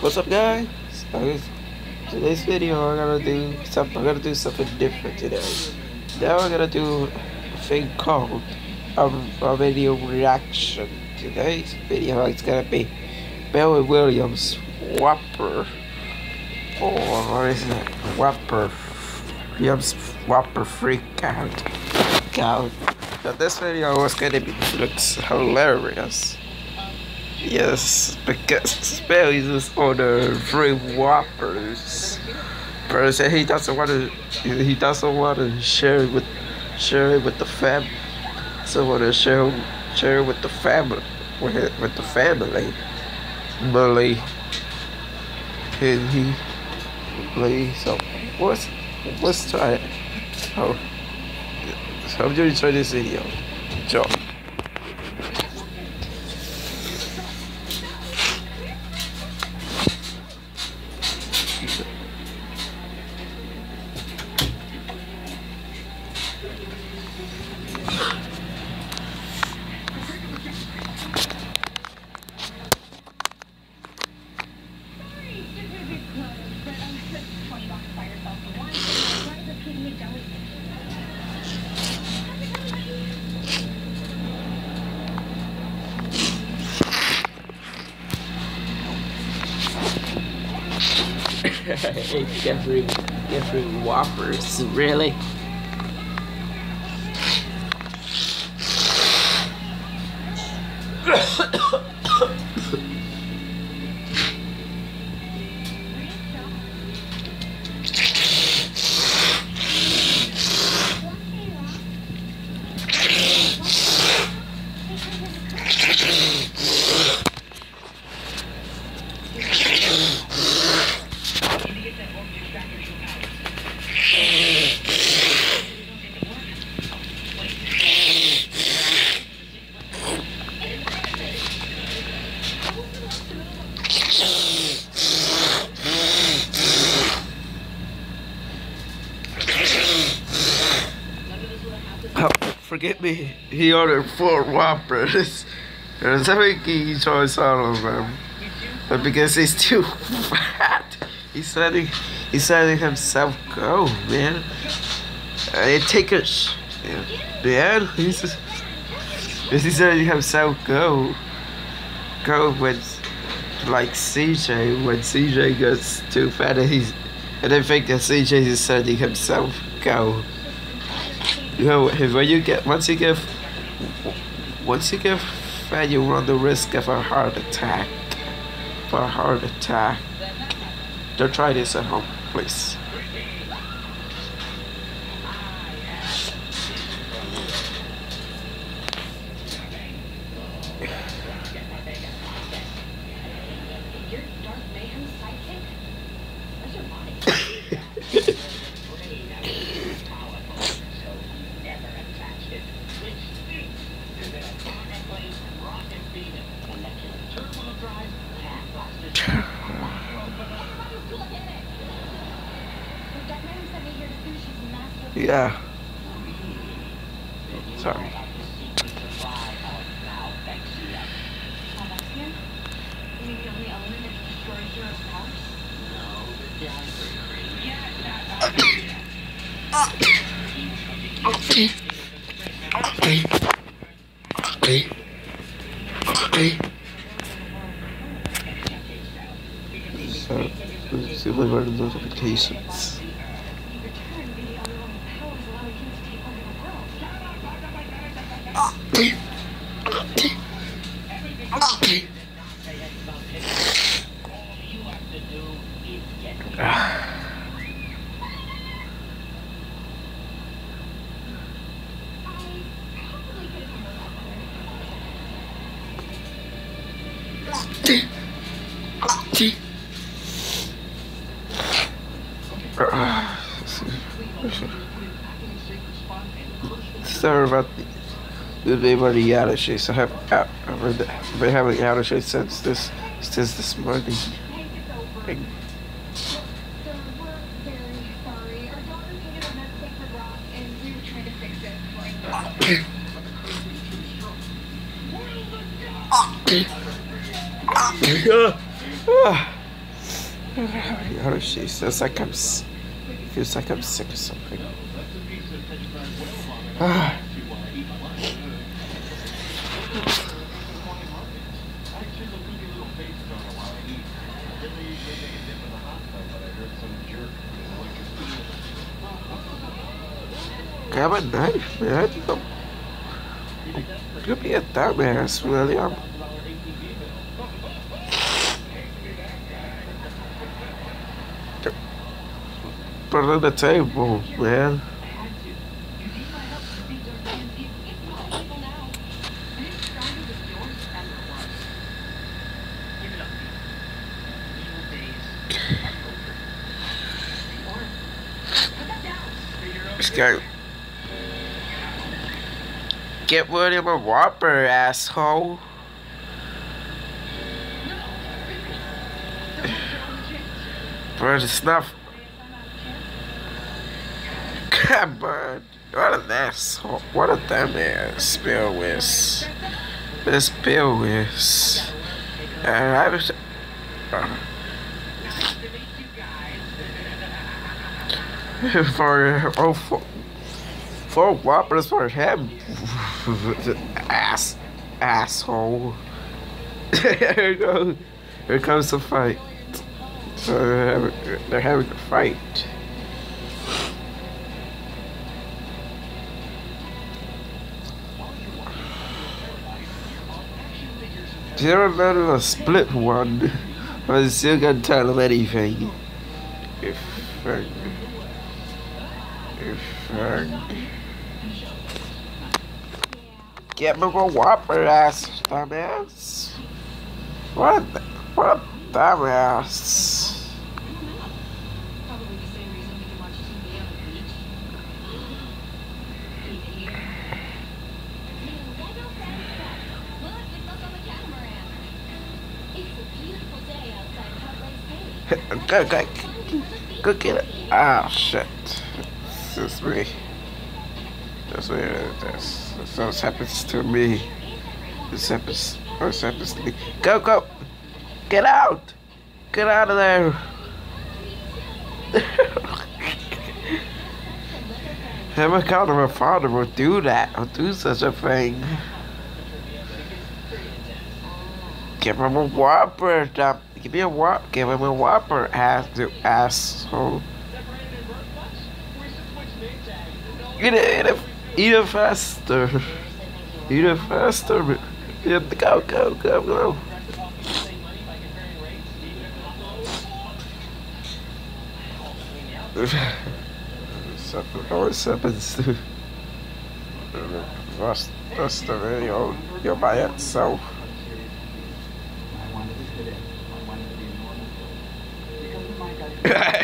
What's up, guys? Today's video, I'm gonna do something. I'm gonna do something different today. Now I'm gonna do a thing called a, a video reaction. Today's video is gonna be Billy Williams Whopper, or what is it? Whopper Williams Whopper Freak Out. Now this video is gonna be looks hilarious. Yes, because Spells is the three Whoppers. But he doesn't want to. He doesn't want to share it with share it with the fam. So want to share share it with the family with with the family. Bully. And he. Bully. So let's let's try it. So, so I'm try this video. Joe. every every whoppers really forget me. He ordered four Whoppers. And I think he chose all of them. But because he's too fat, he's letting he's letting himself go, man. Uh, it take a sh man. He's just, he's letting himself go. Go with like CJ when CJ gets too fat and he's and I think that CJ is letting himself go. You know, when you get once you get once you get fat, you run the risk of a heart attack. For a heart attack. Don't try this at home, please. Yeah. Sorry. So, let's see I the notifications. The, the already outages. I have out, I've been having outages since this since this morning. How does she? Feels like I'm. Feels like I'm sick or something. Ah. Grab a knife, man. Don't, be a dumbass, William. Put it on the table, man. This guy. Get William a Whopper, asshole. But it's not. Come on. What a asshole. What a dumbass, Bill Wiss. This Bill Wiss. And I was. Uh, for oh for, for whoppers for him. Ass asshole. Here goes. Here comes the fight. So they're having, they're having a fight. Zero letter a split one. I'm still gonna tell him anything. If uh, uh, Get me a whopper ass, dumbass. What a, what a dumbass. go, go, go get it. Ah, shit. This is me. That's what this. This happens to me. This happens. This happens to me. Go, go! Get out! Get out of there! Never kind of a father would do that or do such a thing. Give him a whopper, give me a whopper, give him a whopper, ass, asshole. Eat it, eat it, eat it faster. Eat it faster. Yeah, go, go, go, go. always happens to rest, rest of it, you're, you're by itself.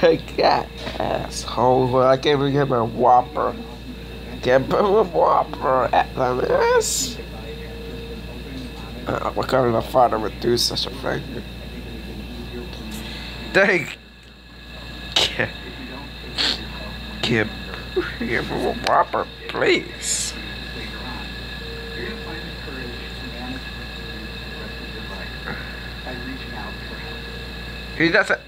That, asshole. I can't even get my whopper. Can't put a whopper at the ass. Uh, what kind of father would do such a thing? Dang. Give, give, give a whopper, please. He doesn't.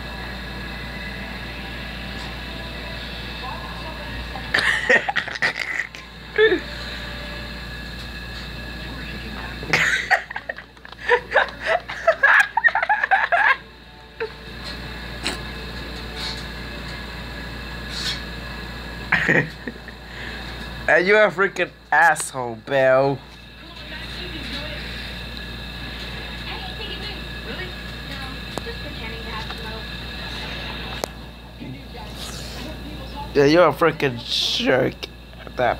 and you're a freaking asshole, Belle. Yeah, you're a freaking jerk. That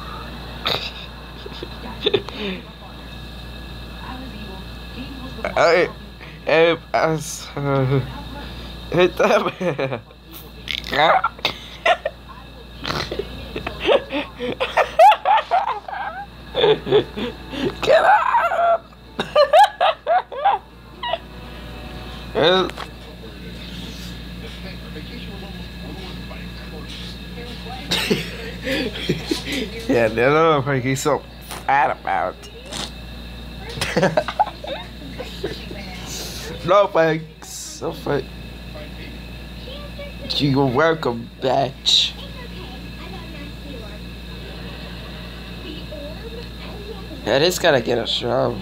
I am as uh, hit them. Get up! Well, yeah, don't know if he's so fat about. no thanks. No thanks. You're welcome, bitch. Yeah, this gotta get a show.